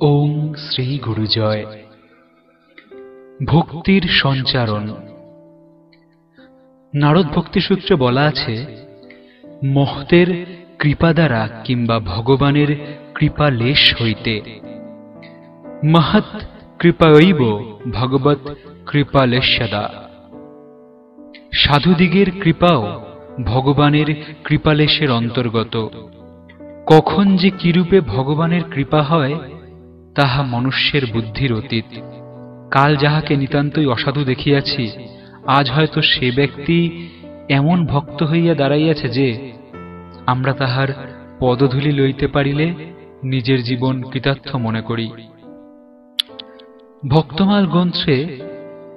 ওম শ্রী গুরুজয়। ভক্তির সঞ্চারণ। নারদ ভক্তি সূত্রে বলা আছে, মহতের কৃপা দ্বারা কিংবা ভগবানের কৃপা লেশ হইতে। মহৎ কৃপায়ৈব ভগবত কৃপালেশ্যদা। সাধুদিগের কৃপাও ভগবানের কৃপালেশের অন্তর্গত। কখন যে কিরূপে ভগবানের কৃপা হয়, তাহা মনুষ্যের বুদ্ধির অতীত। কাল যাহাকে নিতান্তই অসাধু দেখিয়াছি, আজ হয়তো সে ব্যক্তি এমন ভক্ত হইয়া দাঁড়াইয়াছে যে, আমরা তাহার পদধূলি লইতে পারিলে নিজের জীবন কৃতার্থ মনে করি। ভক্তমাল গ্রন্থে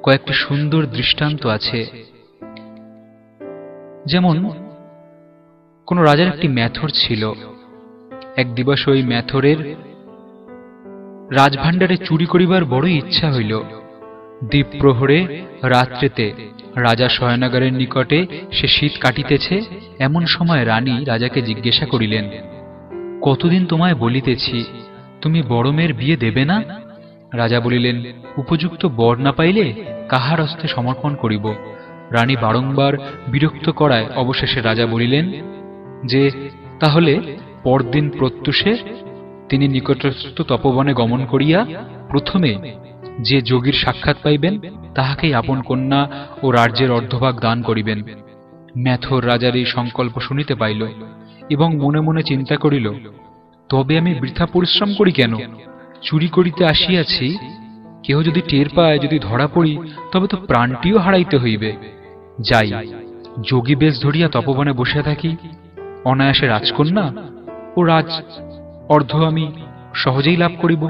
কয়েকটি সুন্দর দৃষ্টান্ত আছে। যেমন, কোন রাজার একটি ম্যাথর ছিল। এক দিবস ওই ম্যাথরের রাজভাণ্ডারে চুরি করিবার বড়ই ইচ্ছা হইল। দ্বীপ প্রহরে রাত্রেতে রাজা শয়নাগারের নিকটে সে শীত কাটিতেছে, এমন সময় রানী রাজাকে জিজ্ঞাসা করিলেন, কতদিন তোমায় বলিতেছি, তুমি বড় মেয়ের বিয়ে দেবে না? রাজা বলিলেন, উপযুক্ত বর না পাইলে কাহার হস্তে সমর্পণ করিব? রানী বারংবার বিরক্ত করায় অবশেষে রাজা বলিলেন, যে, তাহলে পরদিন প্রত্যুষে তিনি নিকটস্থ তপবনে গমন করিয়া প্রথমে যে যোগীর সাক্ষাৎ পাইবেন, তাহাকেই আপন কন্যা ও রাজ্যের অর্ধভাগ দান করিবেন। ম্যাথর রাজার এই সংকল্প শুনিতে পাইল এবং মনে মনে চিন্তা করিল, তবে আমি বৃথা পরিশ্রম করি কেন? চুরি করিতে আসিয়াছি, কেহ যদি টের পায়, যদি ধরা পড়ি, তবে তো প্রাণটিও হারাইতে হইবে। যাই, যোগী বেশ ধরিয়া তপবনে বসে থাকি। অনায়াসে রাজকন্যা ও রাজ, অর্ধ আমি সহজেই লাভ করিব।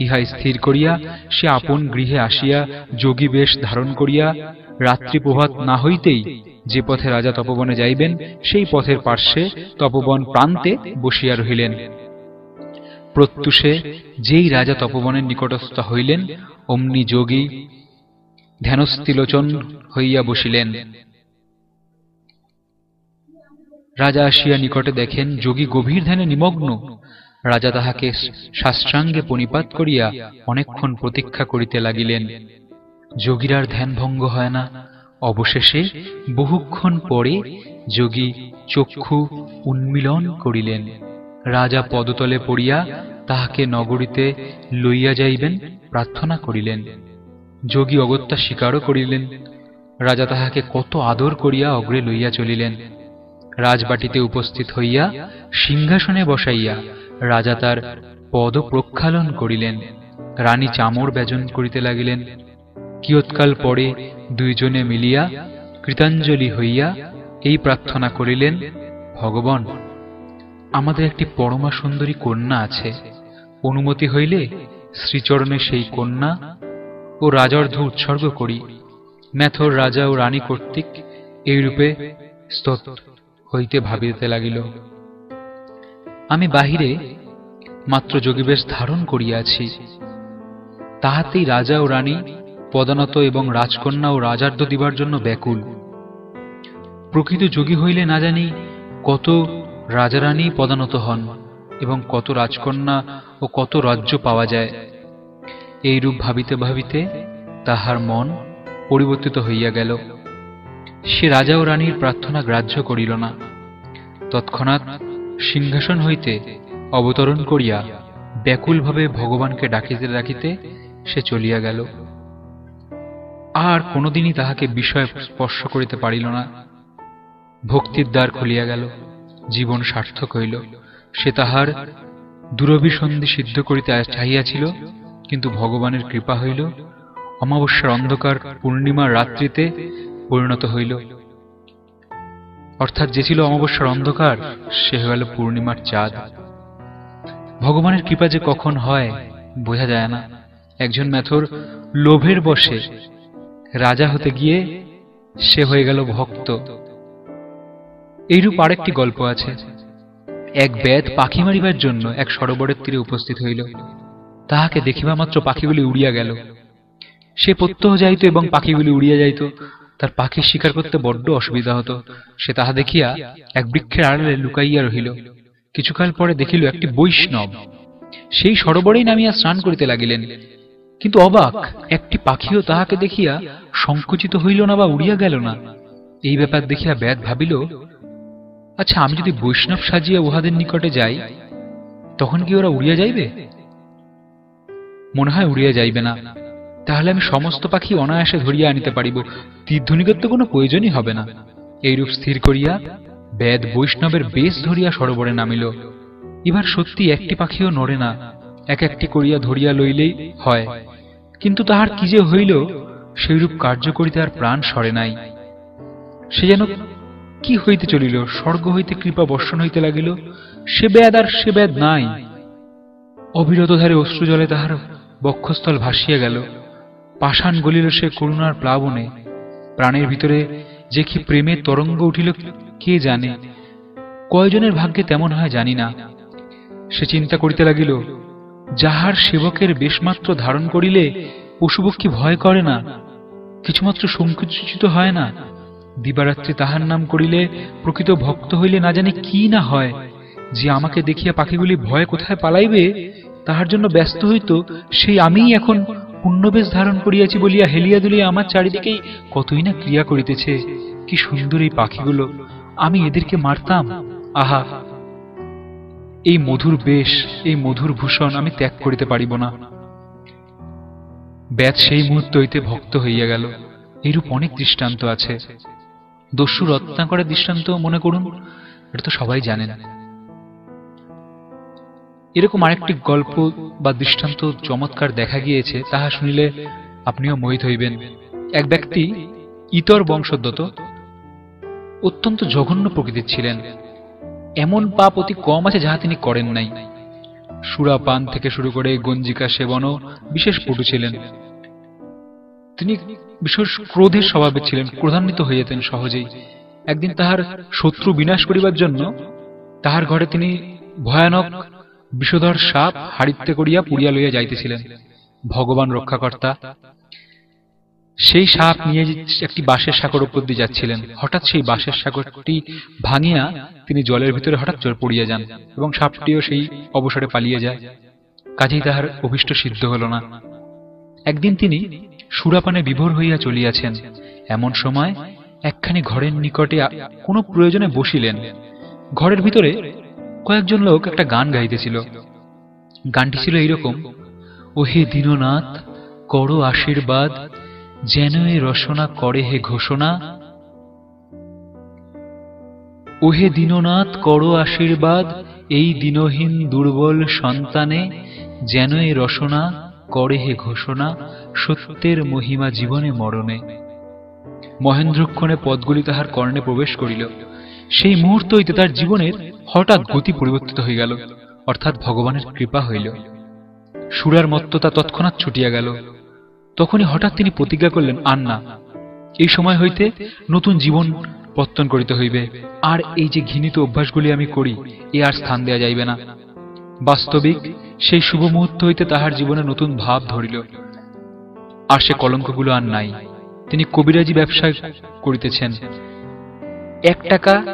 ইহা স্থির করিয়া সে আপন গৃহে আসিয়া যোগী বেশ ধারণ করিয়া রাত্রি প্রভাত না হইতেই যে পথে রাজা তপবনে যাইবেন, সেই পথের পার্শ্বে তপবন প্রান্তে বসিয়া রহিলেন। প্রত্যুষে যেই রাজা তপবনের নিকটস্থ হইলেন, অমনি যোগী ধ্যানস্থিলোচন হইয়া বসিলেন। রাজা আসিয়া নিকটে দেখেন যোগী গভীর ধ্যানে নিমগ্ন। রাজা তাহাকে শাস্ত্রাঙ্গে পণিপাত করিয়া অনেকক্ষণ প্রতীক্ষা করিতে লাগিলেন। যোগীর ধ্যান ভঙ্গ হয় না। অবশেষে বহুক্ষণ পরে যোগী চক্ষু উন্মিলন করিলেন। রাজা পদতলে পড়িয়া তাহাকে নগরীতে লইয়া যাইবেন প্রার্থনা করিলেন। যোগী অগত্যা স্বীকারও করিলেন। রাজা তাহাকে কত আদর করিয়া অগ্রে লইয়া চলিলেন। রাজবাটিতে উপস্থিত হইয়া সিংহাসনে বসাইয়া রাজা তার পদ প্রক্ষালন করিলেন। রানী চামর ব্যজন করিতে লাগিলেন। কিয়ৎকাল পরে দুইজনে মিলিয়া কৃতাঞ্জলি হইয়া এই প্রার্থনা করিলেন, ভগবান, আমাদের একটি পরমা সুন্দরী কন্যা আছে। অনুমতি হইলে শ্রীচরণে সেই কন্যা ও রাজর্ধ উৎসর্গ করি। ম্যাথর রাজা ও রানী কর্তৃক এইরূপে স্তত। হইতে ভাবিতে লাগিল, আমি বাহিরে মাত্র যোগীবেশ ধারণ করিয়াছি, তাহাতেই রাজা ও রানী পদানত এবং রাজকন্যা ও রাজার্ধ দিবার জন্য ব্যাকুল। প্রকৃত যোগী হইলে না জানি কত রাজারানী পদানত হন এবং কত রাজকন্যা ও কত রাজ্য পাওয়া যায়। এইরূপ ভাবিতে ভাবিতে তাহার মন পরিবর্তিত হইয়া গেল। সে রাজা ও রানীর প্রার্থনা গ্রাহ্য করিল না। তৎক্ষণাৎ সিংহাসন হইতে অবতরণ করিয়া ব্যাকুলভাবে ভগবানকে ডাকিতে ডাকিতে সে চলিয়া গেল। আর কোনোদিনই তাহাকে বিষয় স্পর্শ করিতে পারিল না। ভক্তির দ্বার খুলিয়া গেল, জীবন সার্থক হইল। সে তাহার দুরভিসন্ধি সিদ্ধ করিতে চাহিয়াছিল, কিন্তু ভগবানের কৃপা হইল, অমাবস্যার অন্ধকার পূর্ণিমার রাত্রিতে পরিণত হইল। অর্থাৎ যে ছিল অমাবস্যার অন্ধকার, সে হয়ে গেল পূর্ণিমার চাঁদ। ভগবানের কৃপা যে কখন হয়, বোঝা যায় না। একজন ম্যাথর লোভের বসে রাজা হতে গিয়ে সে হয়ে গেল ভক্ত। এইরূপ আরেকটি গল্প আছে। এক বেদ পাখি মারিবার জন্য এক সরোবরের তীরে উপস্থিত হইল। তাহাকে দেখিবা মাত্র পাখিগুলি উড়িয়া গেল। সে প্রত্যহ যাইত এবং পাখিগুলি উড়িয়া যাইত। তার পাখি শিকার করতে বড্ড অসুবিধা হতো। সে তাহা দেখিয়া এক বৃক্ষের আড়ালে লুকাইয়া রহিল। কিছুকাল পরে দেখিল একটি বৈষ্ণব। সেই সরোবরেই নামিয়া স্নান করিতে লাগিলেন। কিন্তু অবাক, একটি পাখিও তাহাকে দেখিয়া সংকুচিত হইল না বা উড়িয়া গেল না। এই ব্যাপার দেখিয়া ব্যাদ ভাবিল আচ্ছা আমি যদি বৈষ্ণব সাজিয়া উহাদের নিকটে যাই, তখন কি ওরা উড়িয়া যাইবে? মনে হয় উড়িয়া যাইবে না। তাহলে আমি সমস্ত পাখি অনায়াসে ধরিয়া আনিতে পারিব। তীর্ধনিকের তো কোনো প্রয়োজনই হবে না। এইরূপ স্থির করিয়া বেদ বৈষ্ণবের বেশ ধরিয়া সরোবরে নামিল। এবার সত্যি একটি পাখিও নড়ে না। এক একটি করিয়া ধরিয়া লইলেই হয়। কিন্তু তাহার কি যে হইল, সেইরূপ কার্য করিতে আর প্রাণ সরে নাই। সে যেন কি হইতে চলিল, স্বর্গ হইতে কৃপা বর্ষণ হইতে লাগিল, সে বেদ আর সে বেদ নাই। অবিরত ধারে অশ্রু জলে তাহার বক্ষস্থল ভাসিয়া গেল। পাষাণ গলিল সে করুণার প্লাবনে। প্রাণের ভিতরে যে কি প্রেমের তরঙ্গ উঠিল কে জানে? কয়জনের ভাগ্যে তেমন হয় জানি না। সে চিন্তা করিতে লাগিল, যাহার সেবকের বেশমাত্র ধারণ করিলে পশুপক্ষী ভয় করে না? কিছুমাত্র সংকুচিত হয় না? দিবারাত্রি তাহার নাম করিলে প্রকৃত ভক্ত হইলে না জানে কি না হয়। যে আমাকে দেখিয়া পাখিগুলি ভয় কোথায় পালাইবে, তাহার জন্য ব্যস্ত হইত, সেই আমিই এখন পুণ্যবেশ ধারণ করিয়াছি বলিয়া হেলিয়া দুলিয়া আমার চারিদিকেই কতই না ক্রিয়া করিতেছে। কি সুন্দর এই পাখিগুলো। আমি এদেরকে মারতাম। আহা! এই মধুর বেশ, এই মধুর ভূষণ আমি ত্যাগ করিতে পারিব না। ব্যাত সেই মুহূর্ত হইতে ভক্ত হইয়া গেল। এরূপ অনেক দৃষ্টান্ত আছে। দস্যু রত্নাকরের দৃষ্টান্ত মনে করুন, এটা তো সবাই জানেন। এরকম আরেকটি গল্প বা দৃষ্টান্ত চমৎকার দেখা গিয়েছে, তাহা শুনিলে আপনিও মোহিত হইবেন। এক ব্যক্তি ইতর বংশোদ্যত অত্যন্ত জঘন্য প্রকৃতির ছিলেন। এমন পাপ অতি কম আছে যাহা তিনি করেন নাই। সুরা পান থেকে শুরু করে গঞ্জিকা সেবনও বিশেষ পটু ছিলেন। তিনি বিশেষ ক্রোধের স্বভাবে ছিলেন, ক্রোধান্বিত হইয়াতেন সহজেই। একদিন তাহার শত্রু বিনাশ করিবার জন্য তাহার ঘরে তিনি ভয়ানক বিষধর সাপ হাড়িতে করিয়া পুড়িয়া লইয়া যাইতেছিলেন। ভগবান রক্ষাকর্তা, সেই সাপ নিয়ে একটি বাঁশের সাগর উপর দিয়ে যাচ্ছিলেন। হঠাৎ সেই বাঁশের সাগরটি ভাঙিয়া তিনি জলের ভিতরে হঠাৎ চোর পড়িয়া যান এবং সাপটিও সেই অবসরে পালিয়ে যায়। কাজেই তাহার অভিষ্ট সিদ্ধ হল না। একদিন তিনি সুরাপানে বিভোর হইয়া চলিয়াছেন। এমন সময় একখানি ঘরের নিকটে কোনো প্রয়োজনে বসিলেন। ঘরের ভিতরে কয়েকজন লোক একটা গান গাইতেছিল। গানটি ছিল এইরকম, ওহে দীননাথ, করো আশীর্বাদ, যেন এ রসনা করে হে ঘোষণা। ওহে দীননাথ, করো আশীর্বাদ, এই দিনহীন দুর্বল সন্তানে যেন এ রসনা করে হে ঘোষণা, সত্যের মহিমা জীবনে মরণে। মহেন্দ্রক্ষণে পদগুলি তাহার কর্ণে প্রবেশ করিল। সেই মুহূর্ত হইতে তার জীবনের হঠাৎ গতি পরিবর্তিত হয়ে গেল, অর্থাৎ ভগবানের কৃপা হইল। সুরার মত্ততা তৎক্ষণাৎ ছুটিয়া গেল। তখনই হঠাৎ তিনি প্রতিজ্ঞা করলেন আর না এই সময় হইতে নতুন জীবন পত্তন করিতে হইবে। আর এই যে ঘৃণিত অভ্যাসগুলি আমি করি, এ আর স্থান দেয়া যাইবে না। বাস্তবিক সেই শুভ মুহূর্ত হইতে তাহার জীবনে নতুন ভাব ধরিল। আর সে কলঙ্কগুলো আর নাই। তিনি কবিরাজি ব্যবসায় করিতেছেন। এক টাকা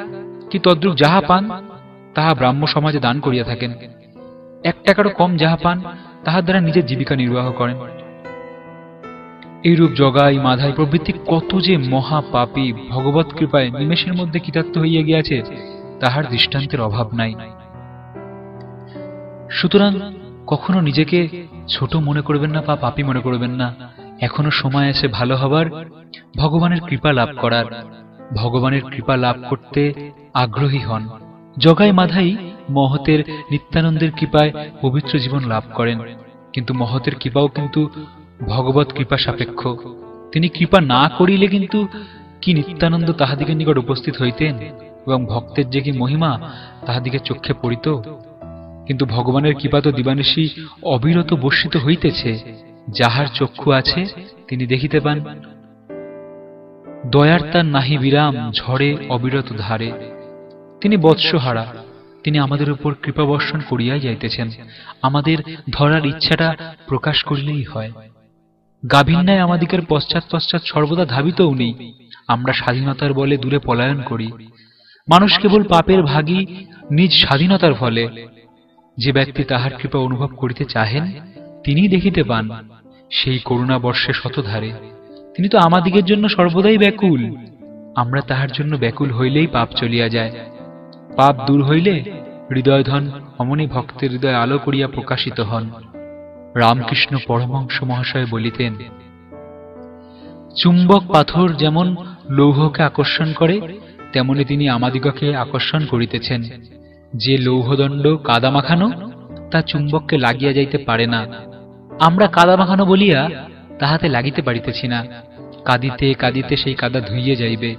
কি তদ্রুপ যাহা পান, তাহা ব্রাহ্ম সমাজে দান করিয়া থাকেন। এক টাকারও কম যাহা পান, তাহার দ্বারা নিজের জীবিকা নির্বাহ করেন। এইরূপ জগাই মাধাই প্রভৃতি কত যে মহা পাপী ভগবত কৃপায় নিমেষের মধ্যে কৃতার্থ হইয়া গিয়াছে, তাহার দৃষ্টান্তের অভাব নাই। সুতরাং কখনো নিজেকে ছোট মনে করবেন না বা পাপি মনে করবেন না। এখনও সময় আছে ভালো হবার, ভগবানের কৃপা লাভ করার। ভগবানের কৃপা লাভ করতে আগ্রহী হন। জগাই মাধাই মহতের নিত্যানন্দের কৃপায় পবিত্র জীবন লাভ করেন। কিন্তু মহতের কৃপাও কিন্তু ভগবত কৃপা সাপেক্ষ। তিনি কৃপা না করিলে কিন্তু কি নিত্যানন্দ তাহাদিকে নিকট উপস্থিত হইতেন এবং ভক্তের যে কি মহিমা তাহাদিকে চক্ষে পড়িত। কিন্তু ভগবানের কৃপা তো দিবানিশী অবিরত বর্ষিত হইতেছে। যাহার চক্ষু আছে, তিনি দেখিতে পান দয়ার তার নাহি বিরাম ঝড়ে অবিরত ধারে। তিনি বৎসহারা, তিনি আমাদের উপর কৃপাবর্ষণ করিয়াই যাইতেছেন। আমাদের ধরার ইচ্ছাটা প্রকাশ করিলেই হয়। গাভীন্যায় আমাদিকের পশ্চাৎ পশ্চাৎ সর্বদা ধাবিতও নেই আমরা স্বাধীনতার বলে দূরে পলায়ন করি। মানুষ কেবল পাপের ভাগী নিজ স্বাধীনতার ফলে। যে ব্যক্তি তাহার কৃপা অনুভব করিতে চাহেন, তিনিই দেখিতে পান। সেই করুণা বর্ষে শতধারে। তিনি তো আমাদিগের জন্য সর্বদাই ব্যাকুল। আমরা তাহার জন্য ব্যাকুল হইলেই পাপ চলিয়া যায়। পাপ দূর হইলে হৃদয়ধন, অমনি ভক্তের হৃদয় আলো করিয়া প্রকাশিত হন। রামকৃষ্ণ পরমহংস মহাশয় বলিতেন, চুম্বক পাথর যেমন লৌহকে আকর্ষণ করে, তেমনি তিনি আমাদিগকে আকর্ষণ করিতেছেন। যে লৌহদণ্ড কাদা মাখানো তা চুম্বককে লাগিয়া যাইতে পারে না। আমরা কাদা মাখানো বলিয়া তাহাতে লাগিতে পারিতেছি না। কাঁদিতে কাঁদিতে সেই কাদা ধুইয়ে যাইবে।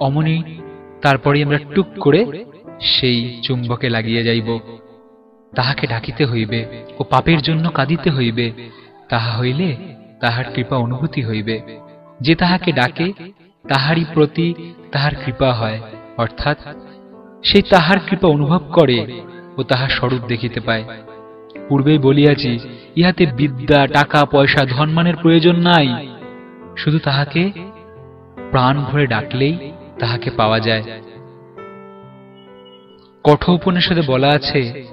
অমনি তারপরে আমরা টুক করে সেই চুম্বকে লাগিয়ে যাইব। তাহাকে ডাকিতে হইবে ও পাপের জন্য কাঁদিতে হইবে। তাহা হইলে তাহার কৃপা অনুভূতি হইবে। যে তাহাকে ডাকে, তাহারই প্রতি তাহার কৃপা হয়। অর্থাৎ সেই তাহার কৃপা অনুভব করে ও তাহার স্বরূপ দেখিতে পায়। পূর্বেই বলিয়াছি ইহাতে বিদ্যা, টাকা, পয়সা, ধনমানের প্রয়োজন নাই। শুধু তাহাকে প্রাণ ভরে ডাকলেই তাহাকে পাওয়া যায়। কঠ উপনিষদে বলা আছে,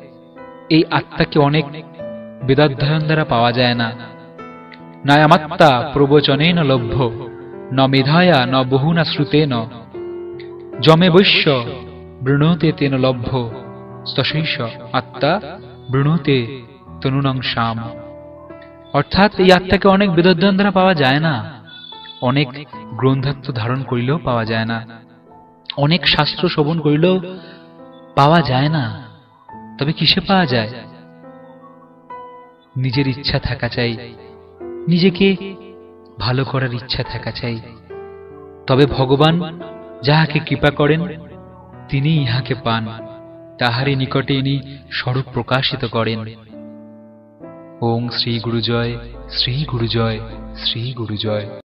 এই আত্মাকে অনেক বেদাধ্যয়ন দ্বারা পাওয়া যায় না। নায়ামাত্মা প্রবচনে ন লভ্য, ন মেধায়া, ন বহু বহুনা ন যমে বৈশ্য, বৃণতে তেন লভ্য। স্তশৈষ আত্মা বৃণতে তনুনং শাম। অর্থাৎ এই আত্মাকে অনেক বেদোদ্যন দ্বারা পাওয়া যায় না। অনেক গ্রন্থাত্ম ধারণ করিলেও পাওয়া যায় না। অনেক শাস্ত্র শোভন করিলেও পাওয়া যায় না। তবে কিসে পাওয়া যায়? নিজের ইচ্ছা থাকা চাই। নিজেকে ভালো করার ইচ্ছা থাকা চাই। তবে ভগবান যাহাকে কৃপা করেন, তিনি ইহাকে পান। তাহারই নিকটে ইনি স্বরূপ প্রকাশিত করেন। ওং শ্রী গুরুজয় শ্রী গুরুজয় শ্রী গুরুজয়।